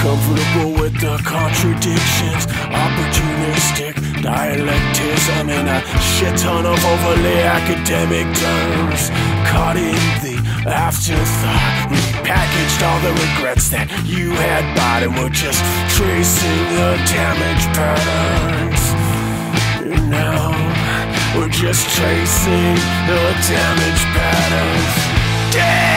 Comfortable with the contradictions, opportunistic dialectism, and a shit ton of overly academic terms. Caught in the afterthought, repackaged all the regrets that you had bought, and we're just tracing the damage patterns. And now we're just tracing the damage patterns. Did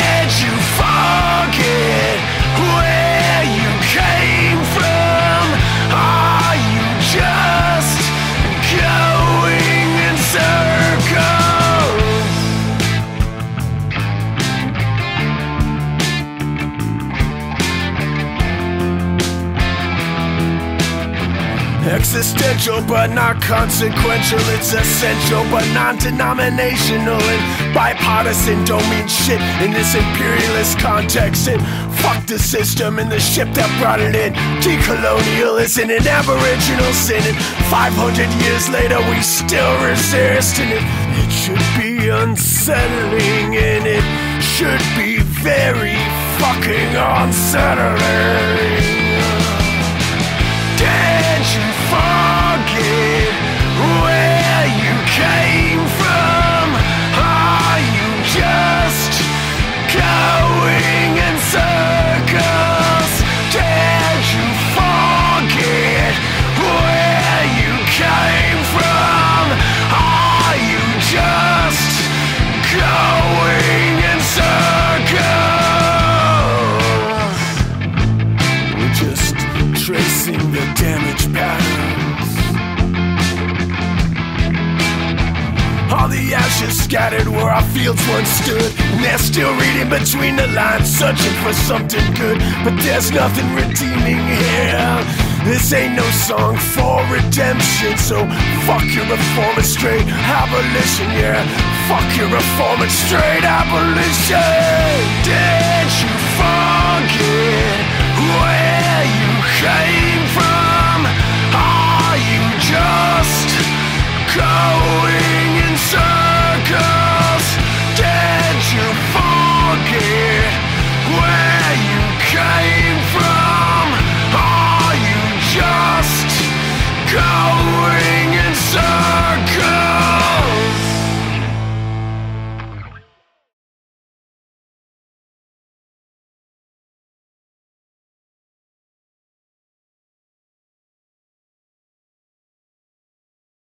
Existential but not consequential. It's essential but non denominational. And bipartisan don't mean shit in this imperialist context. And fuck the system and the ship that brought it in. Decolonial isn't an aboriginal sin. And 500 years later, we still resist. And it, it should be unsettling. And it should be very fucking unsettling. All the ashes scattered where our fields once stood. And they're still reading between the lines, searching for something good. But there's nothing redeeming here. This ain't no song for redemption. So fuck your reform and straight abolition, yeah. Fuck your reform and straight abolition. Did you?